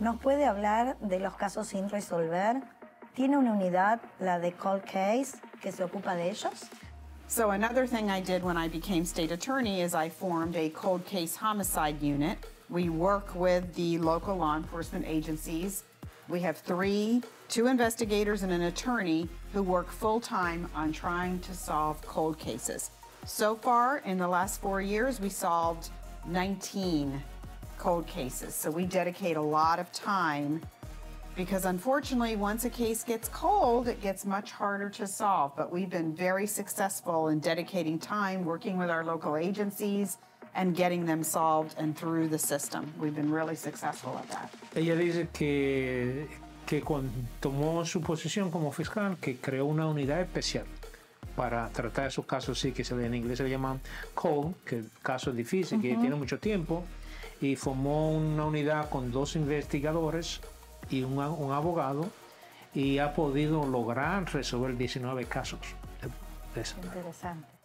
¿Nos puede hablar de los casos sin resolver? ¿Tiene una unidad, la de Cold Case, que se ocupa de ellos? So another thing I did when I became state attorney is I formed a cold case homicide unit. We work with the local law enforcement agencies. We have three, two investigators and an attorney who work full-time on trying to solve cold cases. So far, in the last four years, we solved 19 cold cases. So we dedicate a lot of time because unfortunately, once a case gets cold, it gets much harder to solve. But we've been very successful in dedicating time working with our local agencies and getting them solved and through the system. We've been really successful at that. Ella dice que, que cuando tomó su posición como fiscal, que creó una unidad especial para tratar esos casos, sí, que se, en inglés se le llaman cold, que casos difíciles, que tienen mucho tiempo, y formó una unidad con dos investigadores y un, abogado y ha podido lograr resolver 19 casos. de-. Interesante.